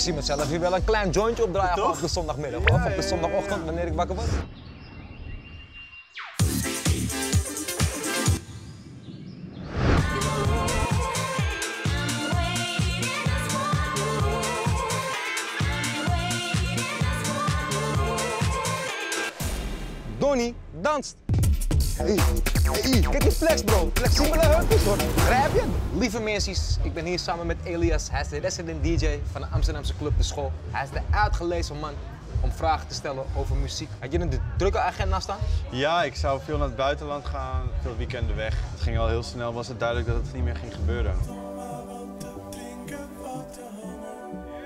Ik zie mezelf hier wel een klein jointje opdraaien Toch? op de zondagmiddag Ja, of op de zondagochtend wanneer ik wakker word. Donnie danst. Hey, hey, kijk die flex bro, flexibele heupjes hoor. Grijp? Lieve mensen, ik ben hier samen met Elias. Hij is de resident DJ van de Amsterdamse club De School. Hij is de uitgelezen man om vragen te stellen over muziek. Had je een drukke agenda staan? Ja, ik zou veel naar het buitenland gaan, veel weekenden weg. Het ging al heel snel, was het duidelijk dat het niet meer ging gebeuren.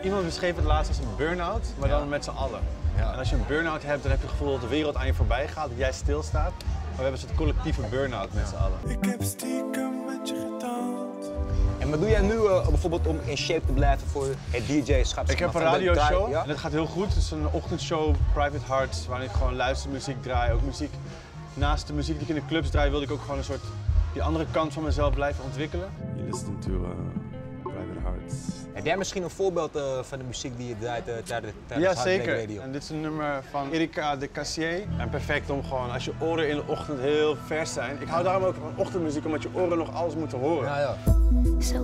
Iemand beschreef het laatst als een burn-out, maar dan met z'n allen. Ja. En als je een burn-out hebt, dan heb je het gevoel dat de wereld aan je voorbij gaat, dat jij stilstaat. Maar we hebben een soort collectieve burn-out met z'n allen. Ik heb stiekem. En wat doe jij nu eh, bijvoorbeeld om in shape te blijven voor het DJ-schap? Ik heb een radioshow en dat gaat heel goed. Het is een ochtendshow, Private Hearts, waarin ik gewoon luistermuziek draai. Ook muziek. Naast de muziek die ik in de clubs draai, wilde ik ook gewoon een soort die andere kant van mezelf blijven ontwikkelen. You listen to uh, Private Hearts. Heb jij misschien een voorbeeld eh, van de muziek die je draait eh, tijdens, Ja, zeker. Radio? En dit is een nummer van Erika de Cassier. En perfect om gewoon, als je oren in de ochtend heel vers zijn. Ik hou daarom ook van ochtendmuziek, omdat je oren nog alles moeten horen. Ja, ja. So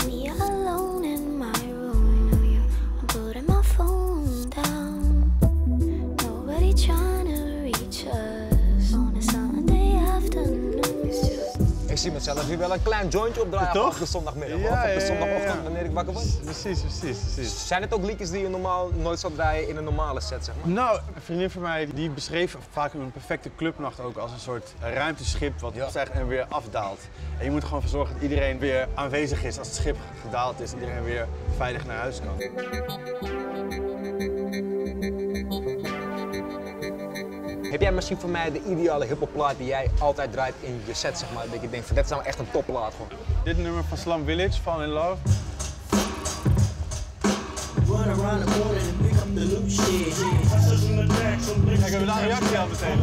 Ik zie mezelf hier wel een klein jointje opdraaien Toch? op de zondagmiddag Ja, of op de zondagochtend ja. wanneer ik wakker word. Precies, precies, precies. Zijn het ook liedjes die je normaal nooit zou draaien in een normale set, zeg maar? Nou, een vriendin van mij die beschreef vaak een perfecte clubnacht ook als een soort ruimteschip wat Ja. opstijgt en weer afdaalt. En je moet er gewoon voor zorgen dat iedereen weer aanwezig is als het schip gedaald is, iedereen weer veilig naar huis kan. Heb jij misschien voor mij de ideale hiphopplaat die jij altijd draait in je set, zeg maar? Dat je denkt van, dit is nou echt een topplaat gewoon. Dit nummer van Slum Village, Fall in Love. Run around the corner and pick up the loot shit. Kijk, we daar een reactie aan meteen.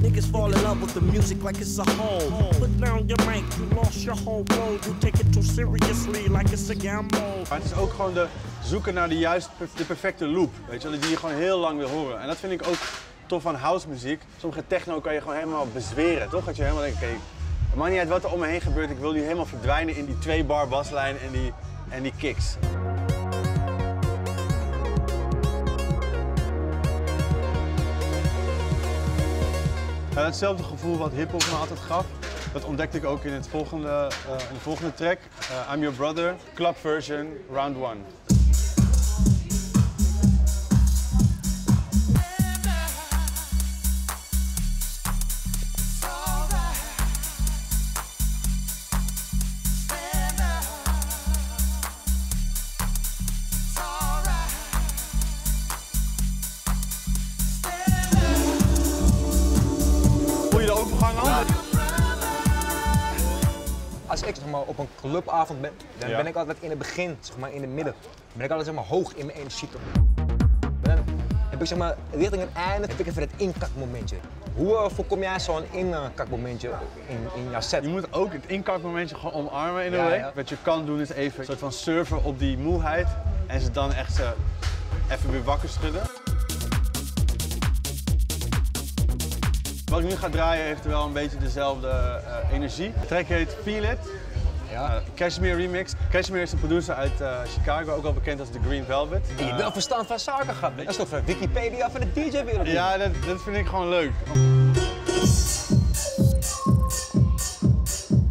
Niggas fall in love with the music like it's a home. Put down your mic, you lost your whole road. You take it too seriously, like it's a gamble. Maar het is ook gewoon de zoeken naar de juiste, de perfecte loop. Weet je die je gewoon heel lang wil horen. En dat vind ik ook tof aan house muziek. Sommige techno kan je gewoon helemaal bezweren, toch? Dat je helemaal denkt, oké, het maakt niet uit wat er om me heen gebeurt. Ik wil nu helemaal verdwijnen in die twee bar baslijn en die, en die kicks. Ja, hetzelfde gevoel wat hip-hop me altijd gaf, dat ontdekte ik ook in, het volgende, eh, in de volgende track. eh, I'm Your Brother, club version, round one. Als ik zeg maar, op een clubavond ben, dan Ja. ben ik altijd in het begin, zeg maar in het midden, ben ik altijd zeg maar, hoog in mijn energie. dan heb ik zeg maar, richting het einde heb ik even het inkakmomentje. Hoe eh, voorkom jij zo'n inkakmomentje in, in jouw set? Je moet ook het inkakmomentje gewoon omarmen in een Ja, way. ja. Wat je kan doen is even een soort van surfen op die moeheid en ze dan echt eh, even weer wakker schudden. Wat ik nu ga draaien heeft wel een beetje dezelfde eh, energie. De track heet Feel It. Ja. Uh, Cashmere Remix. Cashmere is een producer uit eh, Chicago, ook wel bekend als de Green Velvet. Die wel verstand van zaken gaat. Dat is toch van Wikipedia van de DJ-wereld? Ja, dat, dat vind ik gewoon leuk.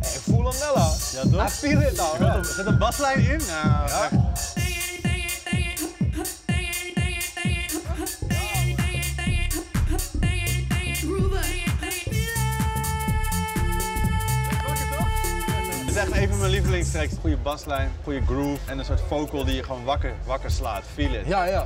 Ik voel hem wel. Ja, toch? I feel it nou. Zet een, baslijn in. Nou, Ja. Is echt een van mijn lievelingstracks. Goede baslijn, goede groove en een soort vocal die je gewoon wakker, wakker slaat. Feel it. Ja, ja.